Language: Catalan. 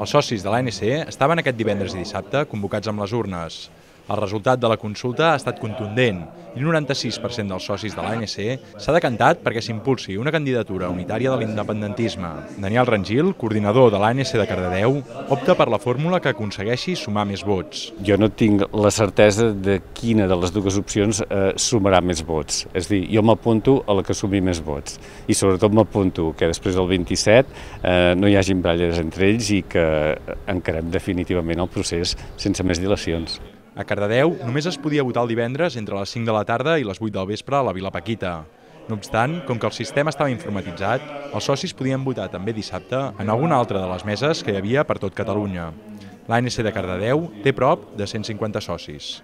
Els socis de l'ANC estaven aquest divendres i dissabte convocats amb les urnes. El resultat de la consulta ha estat contundent i el 96% dels socis de l'ANC s'ha decantat perquè s'impulsi una candidatura unitària de l'independentisme. Daniel Rangil, coordinador de l'ANC de Cardedeu, opta per la fórmula que aconsegueixi sumar més vots. Jo no tinc la certesa de quina de les dues opcions eh, sumarà més vots. És dir, jo m'apunto a la que sumi més vots i sobretot m'apunto que després del 27 eh, no hi hagi bralles entre ells i que encarem definitivament el procés sense més dilacions. A Cardedeu només es podia votar el divendres entre les 5 de la tarda i les 8 del vespre a la Vila Paquita. No obstant, com que el sistema estava informatitzat, els socis podien votar també dissabte en alguna altra de les meses que hi havia per tot Catalunya. L'ANC de Cardedeu té prop de 150 socis.